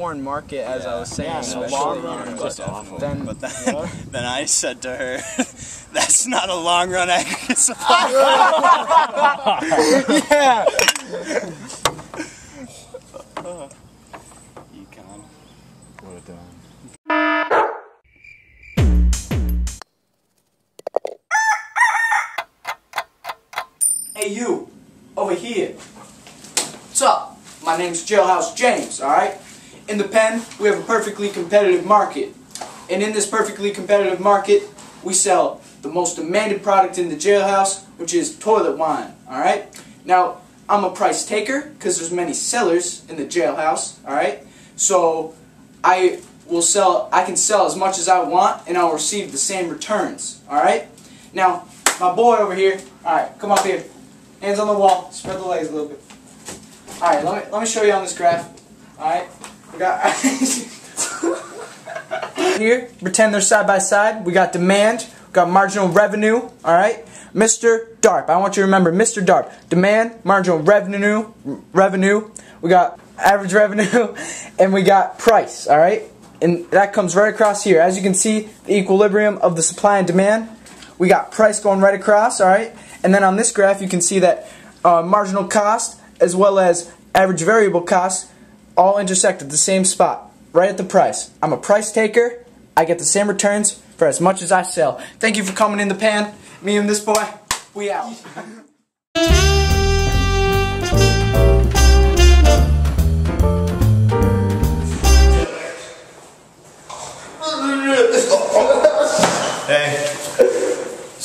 foreign market, as I was saying, Yeah, in no, the long yeah, run. that's awful. Then, But then, then I said to her, "That's not a long run aggregate supply." yeah. Econ. What a done. Hey you, over here. What's up? My name's Jailhouse James, alright? In the pen, we have a perfectly competitive market. And in this perfectly competitive market, we sell the most demanded product in the jailhouse, which is toilet wine, alright? Now, I'm a price taker, because there's many sellers in the jailhouse, alright? So, I will sell, I can sell as much as I want, and I'll receive the same returns, alright? Now, my boy over here, alright, come up here. Hands on the wall, spread the legs a little bit. Alright, let me, let me show you on this graph. Alright, got... here, pretend they're side by side. We got demand, we got marginal revenue, alright? Mr. DARP, I want you to remember Mr. DARP. Demand, marginal revenue, revenue. We got average revenue, and we got price, alright? And that comes right across here. As you can see, the equilibrium of the supply and demand. We got price going right across, alright? And then on this graph, you can see that uh, marginal cost as well as average variable cost all intersect at the same spot, right at the price. I'm a price taker. I get the same returns for as much as I sell. Thank you for coming in the pan. Me and this boy, we out.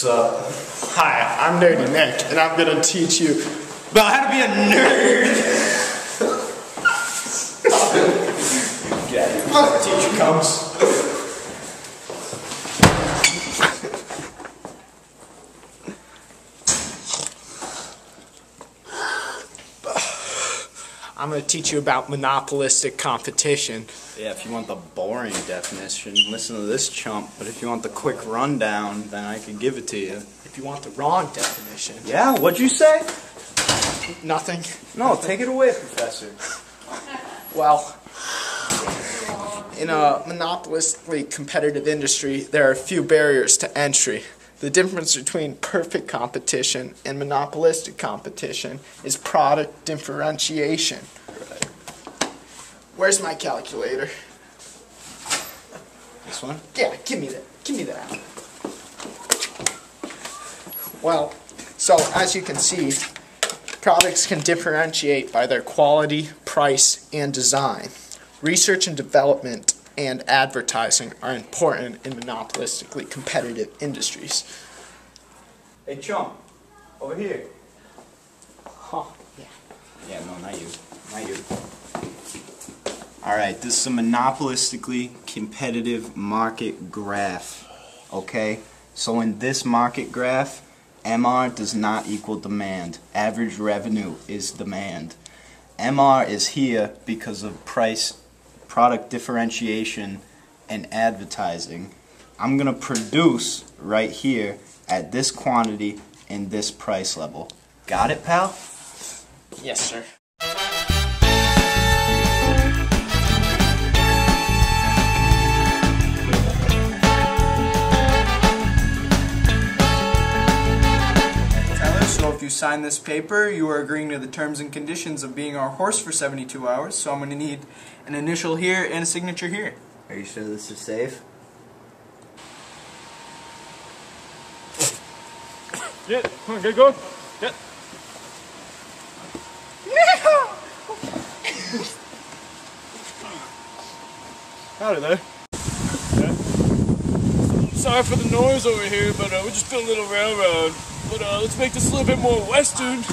Up? Hi, I'm Nerdy Nick, and I'm gonna teach you about how to be a nerd. Yeah, teacher comes. I'm gonna teach you about monopolistic competition. Yeah, if you want the boring definition, listen to this chump. But if you want the quick rundown, then I can give it to you. If you want the wrong definition, Yeah, what'd you say? nothing. No, take it away, Professor. Well, in a monopolistically competitive industry, there are a few barriers to entry. The difference between perfect competition and monopolistic competition is product differentiation. Where's my calculator? This one? Yeah, give me that. Give me that. Well, so as you can see, products can differentiate by their quality, price, and design. Research and development and advertising are important in monopolistically competitive industries. Hey, chump, over here. Huh. Yeah. Yeah, no, not you. Not you. Alright, this is a monopolistically competitive market graph. Okay? So in this market graph, MR does not equal demand. Average revenue is demand. MR is here because of price, product differentiation, and advertising. I'm going to produce right here at this quantity and this price level. Got it, pal? Yes, sir. You sign this paper, you are agreeing to the terms and conditions of being our horse for 72 hours. So I'm going to need an initial here and a signature here. Are you sure this is safe? Yeah, come on, get going. Yeah. Howdy there. Yeah. Sorry for the noise over here, but uh, we're just doing a little railroad. But uh, let's make this a little bit more western.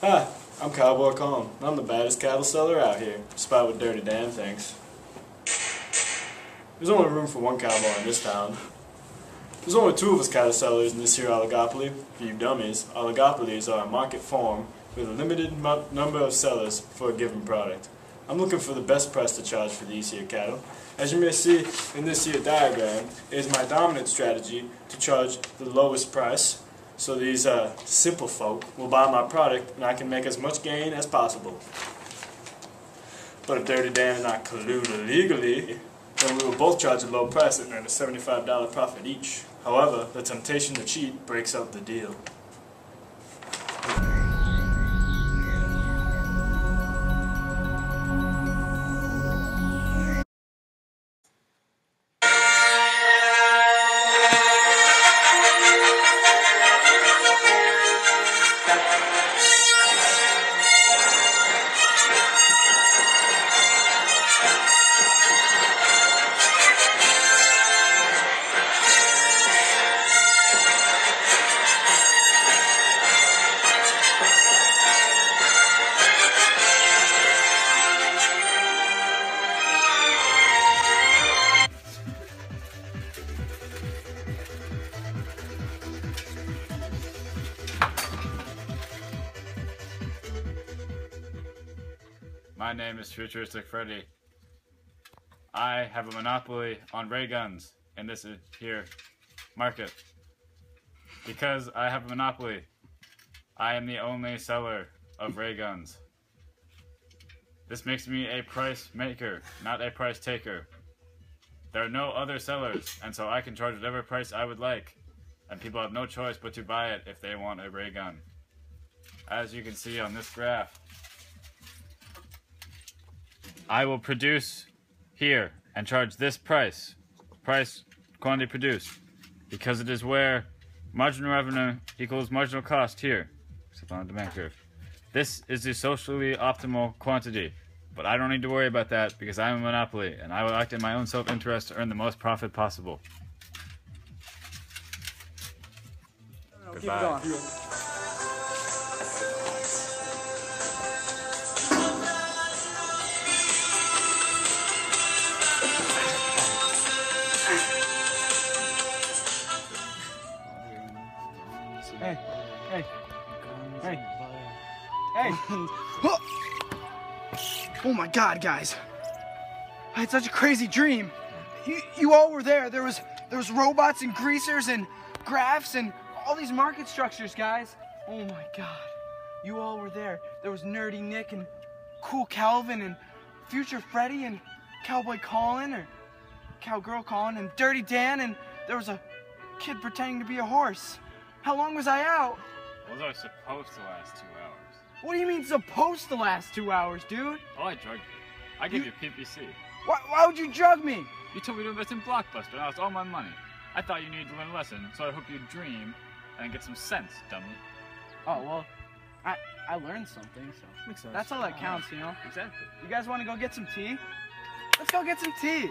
Hi, I'm Cowboy Colin. I'm the baddest cattle seller out here, despite what Dirty Dan thinks. There's only room for one cowboy in this town. There's only two of us cattle sellers in this here oligopoly. For you dummies, oligopolies are a market form with a limited number of sellers for a given product. I'm looking for the best price to charge for these here cattle. As you may see in this here diagram, is my dominant strategy to charge the lowest price so these uh, simple folk will buy my product and I can make as much gain as possible. But if Dirty Dan and I collude illegally, then we will both charge a low price and earn a $75 profit each. However, the temptation to cheat breaks up the deal. My name is Futuristic Freddy. I have a monopoly on ray guns in this uh, here market. Because I have a monopoly, I am the only seller of ray guns. This makes me a price maker, not a price taker. There are no other sellers, and so I can charge whatever price I would like, and people have no choice but to buy it if they want a ray gun. As you can see on this graph, I will produce here and charge this price, price quantity produced, because it is where marginal revenue equals marginal cost here, except on the demand curve. This is the socially optimal quantity, but I don't need to worry about that because I'm a monopoly and I will act in my own self-interest to earn the most profit possible. Goodbye. Oh my god, guys. I had such a crazy dream. You, you all were there. There was there was robots and greasers and graphs and all these market structures, guys. Oh my god. You all were there. There was Nerdy Nick and Cool Calvin and Future Freddy and Cowboy Colin or Cowgirl Colin and Dirty Dan and there was a kid pretending to be a horse. How long was I out? Those are supposed to last two hours. What do you mean supposed to last two hours, dude? Oh, I drugged you. I gave you PPC. Why, why would you drug me? You told me to invest in Blockbuster, and I lost all my money. I thought you needed to learn a lesson, so I hope you dream and get some sense, dummy. Oh well, I I learned something, so Makes sense. that's all that counts, you know. Exactly. You guys want to go get some tea? Let's go get some tea.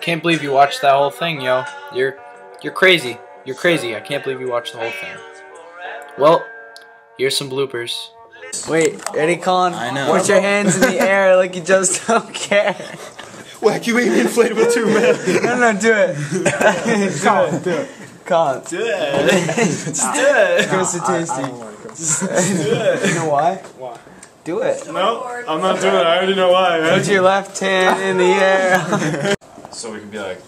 Can't believe you watched that whole thing, yo. You're you're crazy. You're crazy. I can't believe you watched the whole thing. Well, here's some bloopers. Wait, ready, Colin? I know. Put your hands in the air like you just don't care. Whack, you ain't inflatable too, man. No, no, do it. Colin, do it. Colin. Do it. Just do it. Give us a tasty. You know why? Why? Do it. No, I'm not doing it. I already know why. Put your left hand in the air. So we can be like,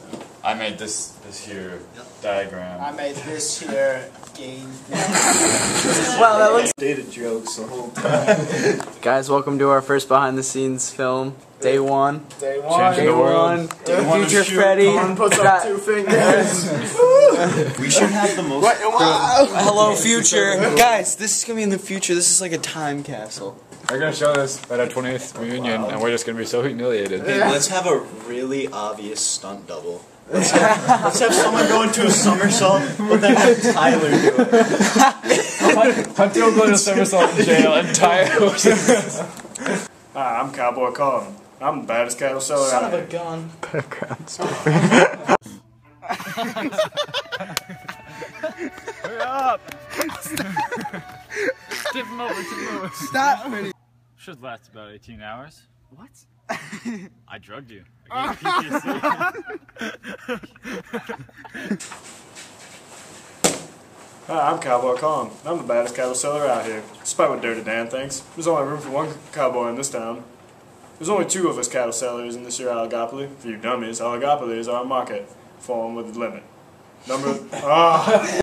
I made this this here diagram. I made this here game. wow, that looks. Dated jokes the whole time. Guys, welcome to our first behind the scenes film. Day one. Day Changing one. Day the world. one. Day one Future. Freddy. Colin puts up two fingers. we should have the most. Hello, future. Guys, this is gonna be in the future. This is like a time capsule. We're gonna show this at our 20th reunion, and we're just gonna be so humiliated. Hey, let's have a really obvious stunt double. Let's have, let's have someone go into a somersault, but then have Tyler do it. Hunter will go into a somersault in jail and tie horses. Hi, I'm Cowboy Colin. I'm the baddest cattle seller Son out of a here. gun. Hurry up! tip him over, tip him over. Stop. Should last about 18 hours. What? I drugged you. Hi, I'm Cowboy Colin. I'm the baddest cattle seller out here. Despite what Dirty Dan thinks, there's only room for one cowboy in this town. There's only two of us cattle sellers in this here oligopoly. For you dummies, oligopoly is our market, form with a limit. Number ah.